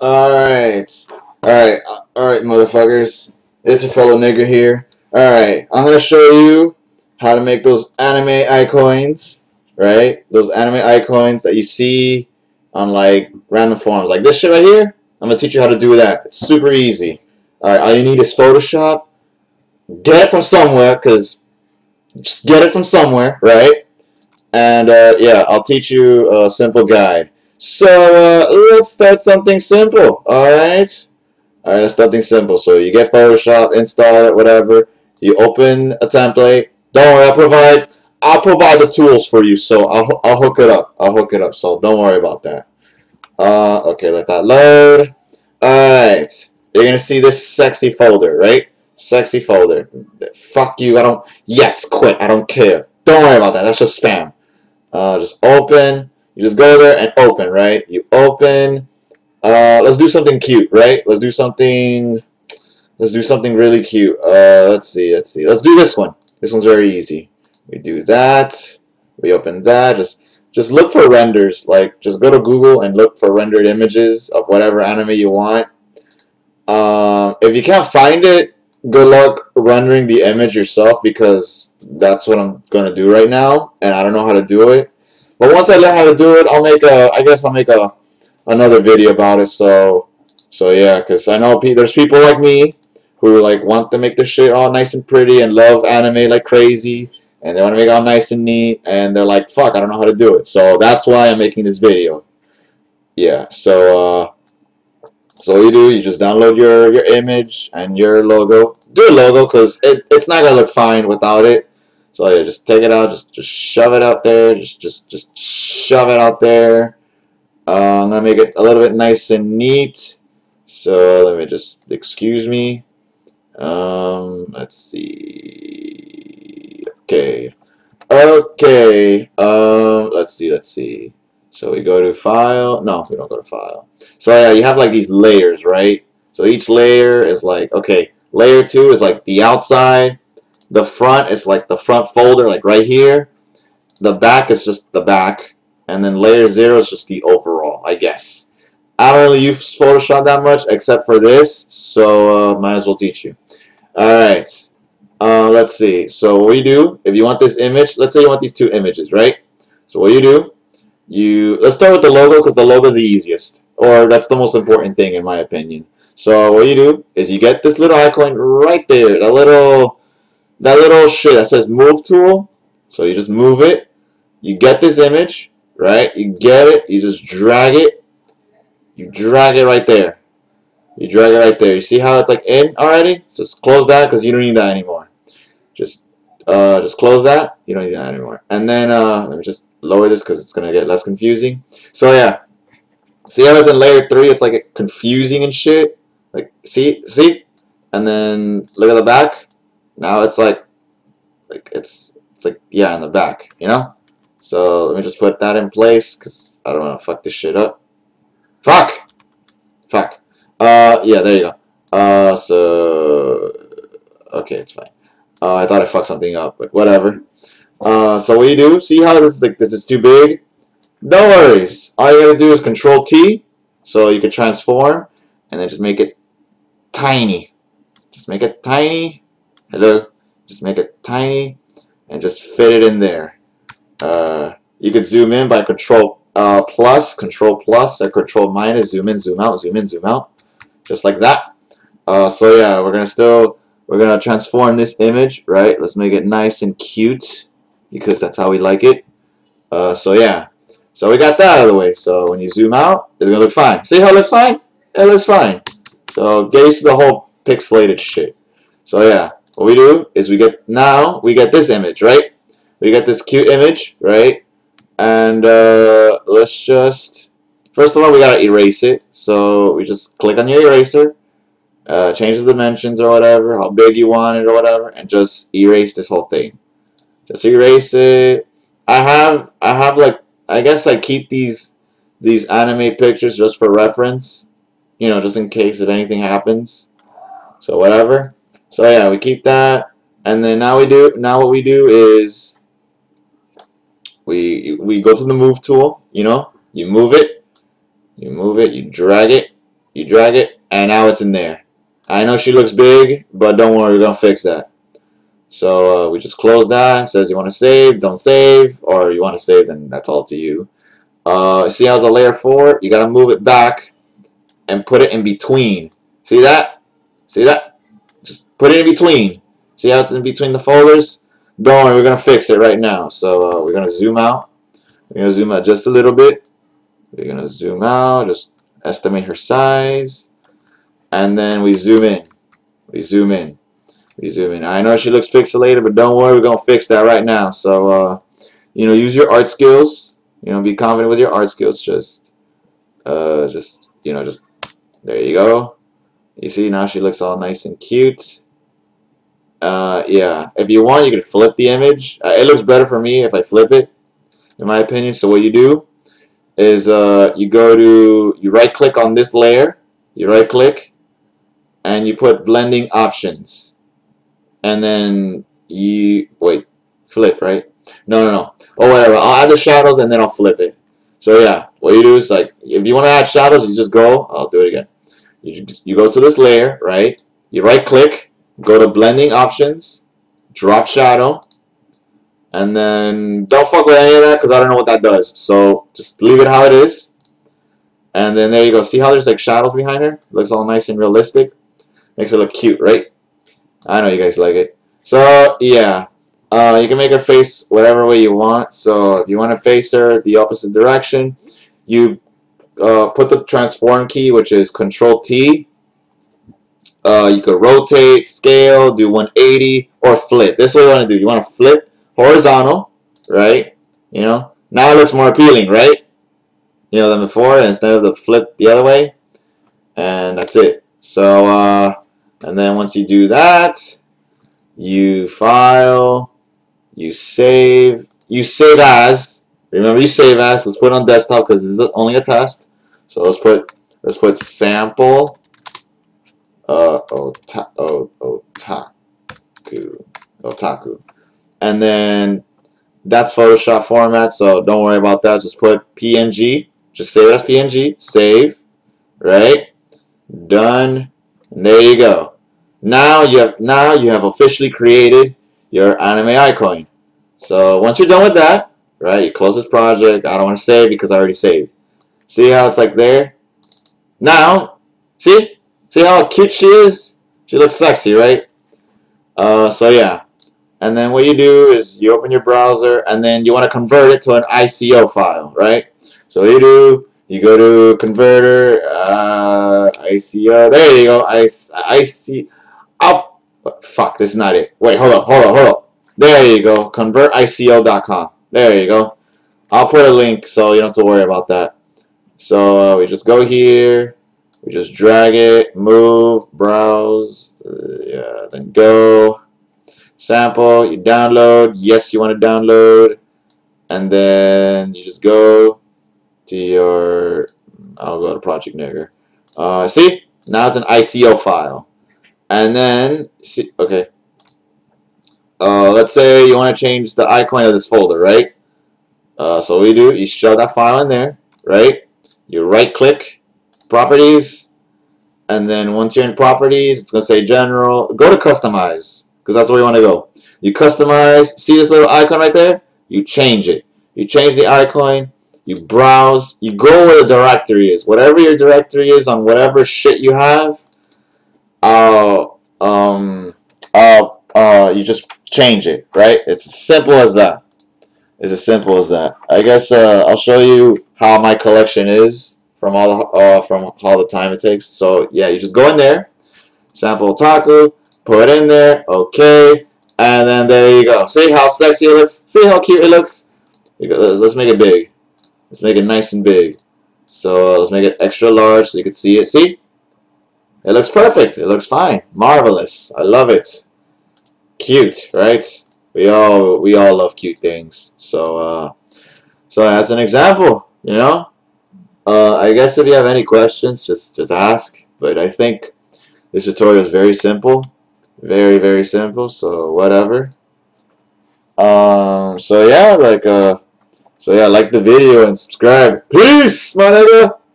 Alright. Alright, uh, alright, motherfuckers. It's a fellow nigger here. Alright, I'm gonna show you how to make those anime icons, right? Those anime icons that you see on like random forums. Like this shit right here, I'm gonna teach you how to do that. It's super easy. Alright, all you need is Photoshop. Get it from somewhere, because just get it from somewhere, right? And uh, yeah, I'll teach you a simple guide. So uh, let's start something simple, alright? Alright, start something simple. So you get Photoshop, install it, whatever. You open a template. Don't worry, I'll provide I'll provide the tools for you, so I'll, I'll hook it up. I'll hook it up, so don't worry about that. Uh, okay, let that load. Alright, you're gonna see this sexy folder, right? Sexy folder. Fuck you, I don't, yes, quit, I don't care. Don't worry about that, that's just spam. Uh, just open, you just go there and open, right? You open. Uh, let's do something cute, right? Let's do something. Let's do something really cute. Uh, let's see. Let's see. Let's do this one. This one's very easy. We do that. We open that. Just just look for renders. Like just go to Google and look for rendered images of whatever anime you want. Um, if you can't find it, good luck rendering the image yourself because that's what I'm gonna do right now, and I don't know how to do it. But once I learn how to do it, I'll make a. I guess I'll make a another video about it. So, so yeah, because I know there's people like me who like want to make the shit all nice and pretty and love anime like crazy, and they want to make it all nice and neat, and they're like, fuck, I don't know how to do it. So that's why I'm making this video. Yeah. So, uh, so what you do, you just download your your image and your logo. Do a logo because it, it's not gonna look fine without it. So yeah, just take it out, just just shove it out there, just just just shove it out there. Uh, I'm gonna make it a little bit nice and neat. So let me just excuse me. Um, let's see. Okay, okay. Um, let's see. Let's see. So we go to file. No, we don't go to file. So yeah, you have like these layers, right? So each layer is like okay. Layer two is like the outside. The front is like the front folder, like right here. The back is just the back. And then layer 0 is just the overall, I guess. I don't really use Photoshop that much, except for this, so uh, might as well teach you. Alright, uh, let's see. So what you do, if you want this image, let's say you want these two images, right? So what you do, you let's start with the logo, because the logo is the easiest. Or that's the most important thing, in my opinion. So what you do is you get this little icon right there, that little that little shit that says move tool. So you just move it. You get this image, right? You get it. You just drag it. You drag it right there. You drag it right there. You see how it's like in already? Just close that because you don't need that anymore. Just uh, just close that. You don't need that anymore. And then uh, let me just lower this because it's gonna get less confusing. So yeah, see how it's in layer three? It's like confusing and shit. Like see, see, and then look at the back. Now it's like, like it's it's like yeah in the back, you know. So let me just put that in place because I don't want to fuck this shit up. Fuck, fuck. Uh, yeah, there you go. Uh, so okay, it's fine. Uh, I thought I fucked something up, but whatever. Uh, so what you do? See how this is like this is too big? No worries. All you gotta do is Control T, so you can transform, and then just make it tiny. Just make it tiny hello? Just make it tiny and just fit it in there. Uh, you could zoom in by control uh, plus control plus or control minus zoom in zoom out zoom in zoom out. Just like that. Uh, so yeah we're gonna still we're gonna transform this image right? Let's make it nice and cute because that's how we like it. Uh, so yeah. So we got that out of the way. So when you zoom out it's gonna look fine. See how it looks fine? It looks fine. So get used to the whole pixelated shit. So yeah what we do is we get now we get this image right? We get this cute image right? And uh, let's just first of all we gotta erase it. So we just click on your eraser uh, change the dimensions or whatever how big you want it or whatever and just erase this whole thing. Just erase it. I have I have like I guess I keep these these anime pictures just for reference you know just in case if anything happens. So whatever so yeah, we keep that, and then now we do now what we do is we we go to the move tool. You know, you move it, you move it, you drag it, You drag it, and now it's in there. I know she looks big, but don't worry, we're gonna fix that. So uh, we just close that. It says you want to save, don't save, or you want to save, then that's all to you. Uh, see how it's a layer 4? You got to move it back and put it in between. See that? See that? Just put it in between. See how it's in between the folders? Don't worry, we're going to fix it right now. So uh, we're going to zoom out. We're going to zoom out just a little bit. We're going to zoom out, just estimate her size. And then we zoom in. We zoom in. We zoom in. I know she looks pixelated, but don't worry, we're going to fix that right now. So, uh, you know, use your art skills. You know, be confident with your art skills. Just, uh, just, you know, just, there you go. You see, now she looks all nice and cute. Uh, yeah, if you want, you can flip the image. Uh, it looks better for me if I flip it, in my opinion. So what you do is uh, you go to, you right click on this layer, you right click, and you put blending options. And then you, wait, flip, right? No, no, no. Or whatever. I'll add the shadows and then I'll flip it. So yeah, what you do is like, if you want to add shadows, you just go, I'll do it again. You, you go to this layer, right? You right click, go to blending options, drop shadow, and then don't fuck with any of that because I don't know what that does. So just leave it how it is. And then there you go. See how there's like shadows behind her? Looks all nice and realistic. Makes her look cute, right? I know you guys like it. So yeah, uh, you can make her face whatever way you want. So if you want to face her the opposite direction, you uh, put the transform key, which is Control T. Uh, you could rotate, scale, do 180, or flip. This is what you want to do. You want to flip horizontal, right? You know, now it looks more appealing, right? You know, than before, instead of the flip the other way. And that's it. So, uh, and then once you do that, you file, you save, you save as. Remember, you save as. Let's put it on desktop because this is only a test. So let's put let's put sample uh ota otaku otaku, and then that's Photoshop format. So don't worry about that. Just put PNG. Just save it as PNG. Save. Right. Done. And there you go. Now you have now you have officially created your anime icon. So once you're done with that, right, you close this project. I don't want to save because I already saved. See how it's like there? Now, see? See how cute she is? She looks sexy, right? Uh, so yeah. And then what you do is you open your browser and then you want to convert it to an ICO file, right? So you do, you go to converter, uh, ICO, there you go, I, IC, oh, fuck, this is not it. Wait, hold up, hold up, hold up. There you go, convertico.com. There you go. I'll put a link so you don't have to worry about that. So uh, we just go here, we just drag it, move, browse, uh, yeah, then go, sample, you download, yes you want to download, and then you just go to your, I'll go to Project Nigger. Uh, see, now it's an ICO file. And then, see, okay, uh, let's say you want to change the icon of this folder, right? Uh, so you do, you shove that file in there, right? You right click, properties, and then once you're in properties, it's to say general, go to customize, because that's where you want to go. You customize, see this little icon right there? You change it. You change the icon, you browse, you go where the directory is. Whatever your directory is on whatever shit you have, uh, um, uh, uh, you just change it, right? It's as simple as that. It's as simple as that. I guess uh, I'll show you how my collection is from all the, uh, from all the time it takes. So yeah, you just go in there, sample otaku, put it in there, okay, and then there you go. See how sexy it looks? See how cute it looks? Let's make it big. Let's make it nice and big. So uh, let's make it extra large so you can see it. See? It looks perfect. It looks fine. Marvelous. I love it. Cute, right? We all we all love cute things. So uh, so as an example, you know, uh, I guess if you have any questions, just just ask. But I think this tutorial is very simple, very very simple. So whatever. Um. So yeah, like uh. So yeah, like the video and subscribe. Peace, my nigga.